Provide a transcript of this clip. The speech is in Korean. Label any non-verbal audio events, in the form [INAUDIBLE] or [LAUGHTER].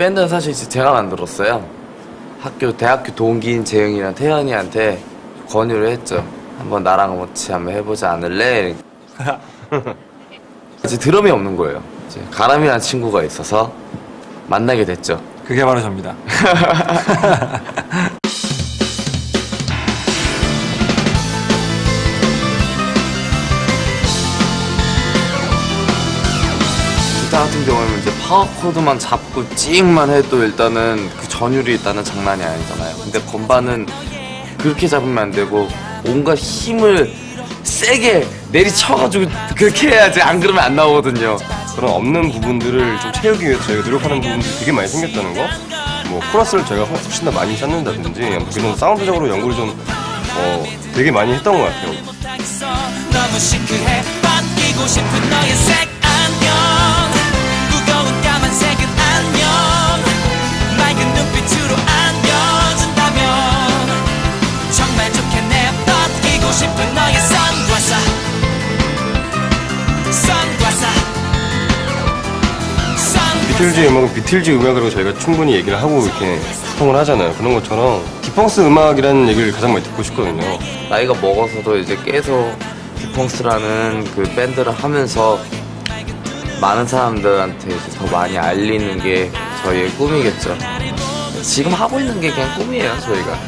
밴드는 사실 제가 만들었어요. 학교 대학교 동기인 재영이랑 태연이한테 권유를 했죠. 한번 나랑 같이 한번 해보자 않을래? [LAUGHS] 이제 드럼이 없는 거예요. 이제 가람이라는 친구가 있어서 만나게 됐죠. 그게 바로 접니다. [LAUGHS] 같은 경우에는 이제 파워 코드만 잡고 찍만 해도 일단은 그 전율이 일단은 장난이 아니잖아요. 근데 건반은 그렇게 잡으면 안 되고 온갖 힘을 세게 내리쳐가지고 그렇게 해야지 안 그러면 안 나오거든요. 그런 없는 부분들을 좀 채우기 위해서 저희가 노력하는 부분들이 되게 많이 생겼다는 거. 뭐 코러스를 저희가 훨씬 더 많이 찾는다든지 그런 사운드적으로 연구를 좀 어, 되게 많이 했던 것 같아요. 비틀즈 음악은 비틀즈 음악으로 저희가 충분히 얘기를 하고 이렇게 소통을 하잖아요. 그런 것처럼 딕펑스 음악이라는 얘기를 가장 많이 듣고 싶거든요. 나이가 먹어서도 이제 계속 딕펑스라는 그 밴드를 하면서 많은 사람들한테 이제 더 많이 알리는 게 저희의 꿈이겠죠. 지금 하고 있는 게 그냥 꿈이에요, 저희가.